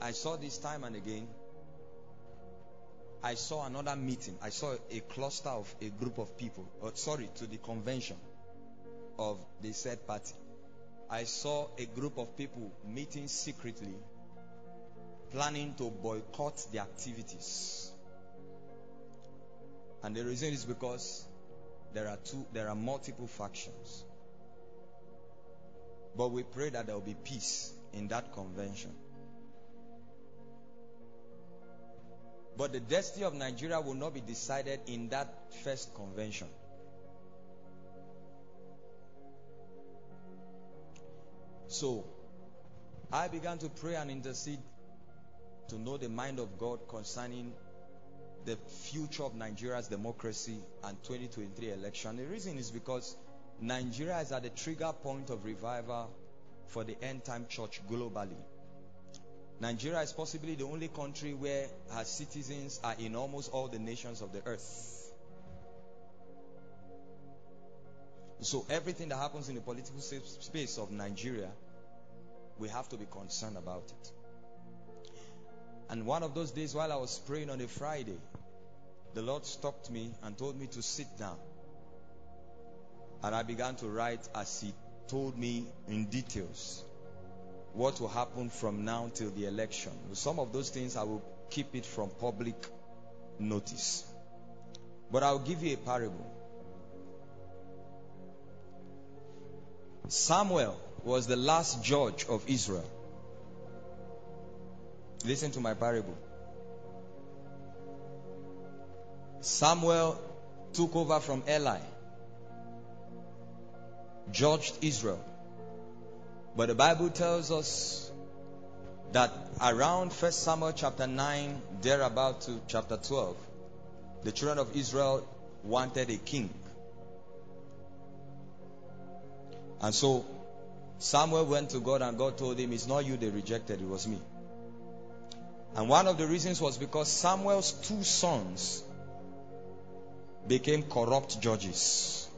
I saw this time and again. I saw another meeting. I saw a cluster of a group of people. Oh, sorry, to the convention of the said party. I saw a group of people meeting secretly, planning to boycott the activities. And the reason is because there are two, there are multiple factions. But we pray that there will be peace in that convention. But the destiny of Nigeria will not be decided in that first convention. So, I began to pray and intercede to know the mind of God concerning the future of Nigeria's democracy and 2023 election. The reason is because Nigeria is at the trigger point of revival for the end time church globally. Nigeria is possibly the only country where her citizens are in almost all the nations of the earth. So everything that happens in the political space of Nigeria, we have to be concerned about it. And one of those days while I was praying on a Friday, the Lord stopped me and told me to sit down. And I began to write as He told me in details what will happen from now till the election. Some of those things I will keep it from public notice. But I'll give you a parable. Samuel was the last judge of Israel. Listen to my parable. Samuel took over from Eli, judged Israel. But the Bible tells us that around 1 Samuel chapter 9, thereabout to chapter 12, the children of Israel wanted a king. And so Samuel went to God and God told him, It's not you they rejected, it was me. And one of the reasons was because Samuel's two sons became corrupt judges.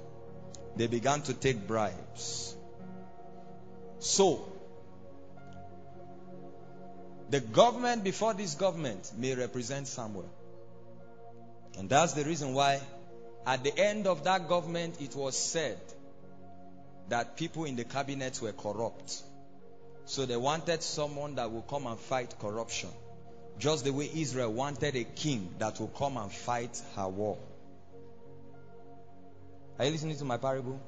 They began to take bribes. So, the government before this government may represent Samuel. And that's the reason why, at the end of that government, it was said that people in the cabinet were corrupt. So they wanted someone that will come and fight corruption. Just the way Israel wanted a king that will come and fight her war. Are you listening to my parable?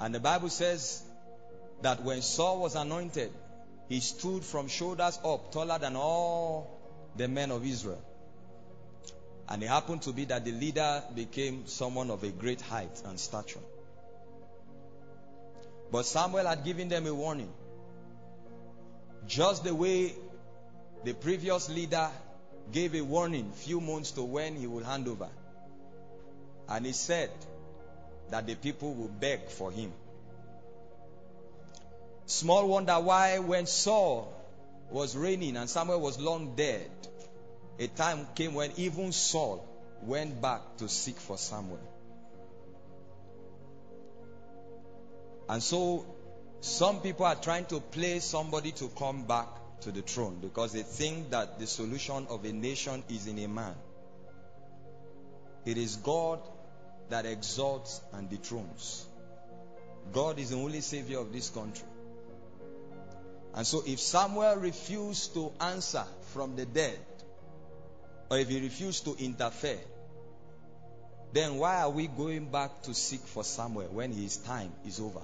And the Bible says that when Saul was anointed, he stood from shoulders up, taller than all the men of Israel. And it happened to be that the leader became someone of a great height and stature. But Samuel had given them a warning. Just the way the previous leader gave a warning few months to when he would hand over. And he said, that the people will beg for him. Small wonder why, when Saul was reigning and Samuel was long dead, a time came when even Saul went back to seek for Samuel. And so, some people are trying to play somebody to come back to the throne because they think that the solution of a nation is in a man. It is God that exalts and dethrones. God is the only savior of this country. And so if Samuel refused to answer from the dead, or if he refused to interfere, then why are we going back to seek for Samuel when his time is over?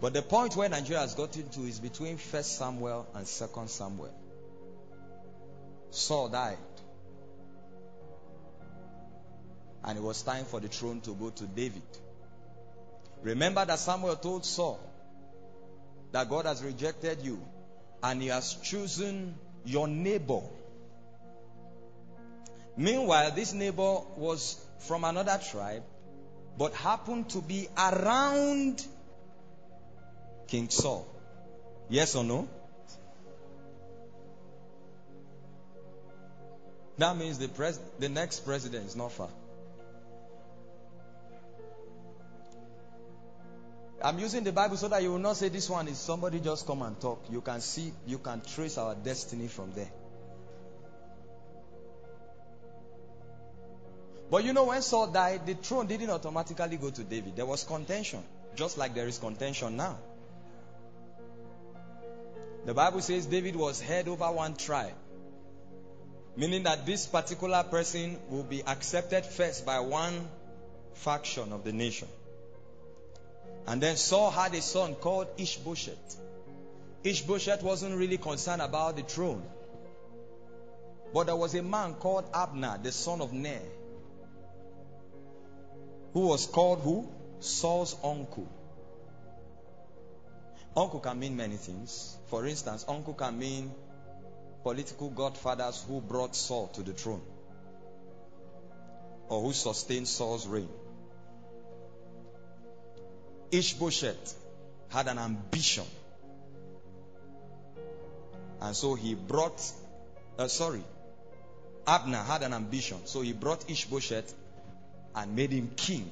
But the point where Nigeria has gotten to is between First Samuel and Second Samuel. Saul died. And it was time for the throne to go to David. Remember that Samuel told Saul that God has rejected you and he has chosen your neighbor. Meanwhile, this neighbor was from another tribe but happened to be around King Saul. Yes or no? That means the, pres- the next president is not far. I'm using the Bible so that you will not say this one is somebody just come and talk. You can see, you can trace our destiny from there. But you know, when Saul died, the throne didn't automatically go to David. There was contention, just like there is contention now. The Bible says David was head over one tribe, meaning that this particular person will be accepted first by one faction of the nation. And then Saul had a son called Ishbosheth. Ishbosheth wasn't really concerned about the throne. But there was a man called Abner, the son of Ner, who was called who? Saul's uncle. Uncle can mean many things. For instance, uncle can mean political godfathers who brought Saul to the throne or who sustained Saul's reign. Ishbosheth had an ambition. And so he brought, uh, sorry, Abner had an ambition. So he brought Ishbosheth and made him king.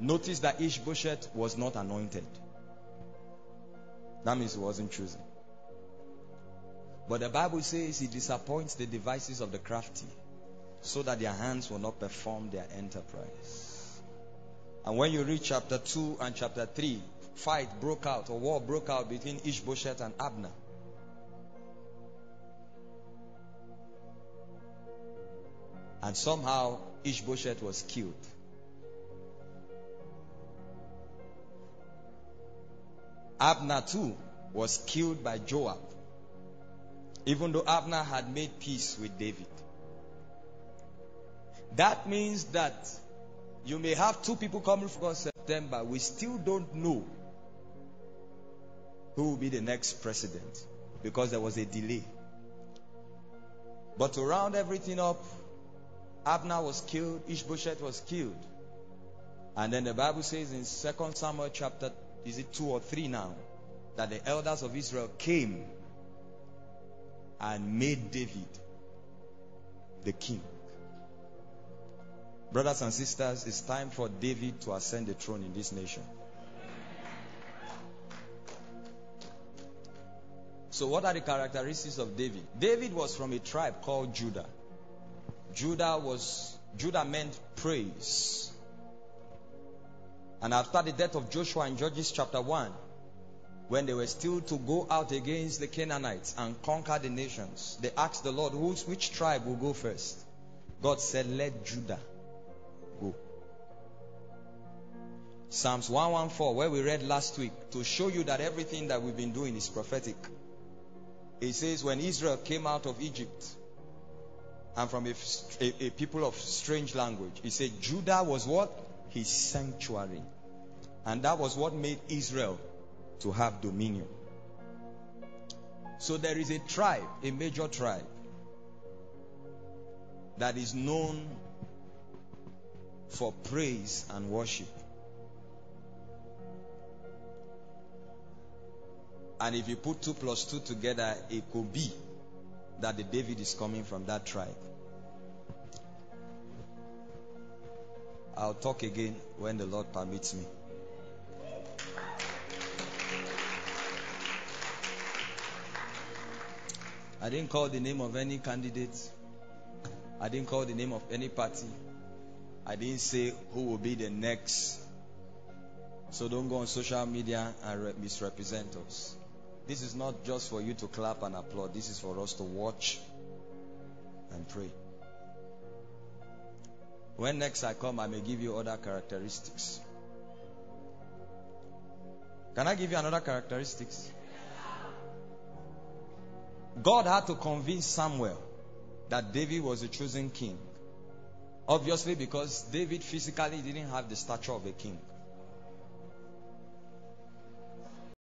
Notice that Ishbosheth was not anointed. That means he wasn't chosen. But the Bible says he disappoints the devices of the crafty so that their hands will not perform their enterprise. And when you read chapter 2 and chapter 3, fight broke out or war broke out between Ishbosheth and Abner. And somehow Ishbosheth was killed. Abner too was killed by Joab. Even though Abner had made peace with David. That means that you may have two people coming for September. We still don't know who will be the next president because there was a delay. But to round everything up, Abner was killed, Ishbosheth was killed. And then the Bible says in 2 Samuel chapter, is it 2 or 3 now, that the elders of Israel came and made David the king. Brothers and sisters, it's time for David to ascend the throne in this nation. So, what are the characteristics of David? David was from a tribe called Judah. Judah was Judah meant praise. And after the death of Joshua in Judges chapter 1, when they were still to go out against the Canaanites and conquer the nations, they asked the Lord, which tribe will go first? God said, Let Judah Psalms 114, where we read last week, to show you that everything that we've been doing is prophetic. It says, When Israel came out of Egypt and from a, a, a people of strange language, he said, Judah was what? His sanctuary. And that was what made Israel to have dominion. So there is a tribe, a major tribe, that is known for praise and worship. And if you put 2 plus 2 together, it could be that the David is coming from that tribe. I'll talk again when the Lord permits me. I didn't call the name of any candidate. I didn't call the name of any party. I didn't say who will be the next. So don't go on social media and misrepresent us. This is not just for you to clap and applaud. This is for us to watch and pray. When next I come, I may give you other characteristics. Can I give you another characteristics? God had to convince Samuel that David was a chosen king. Obviously, because David physically didn't have the stature of a king.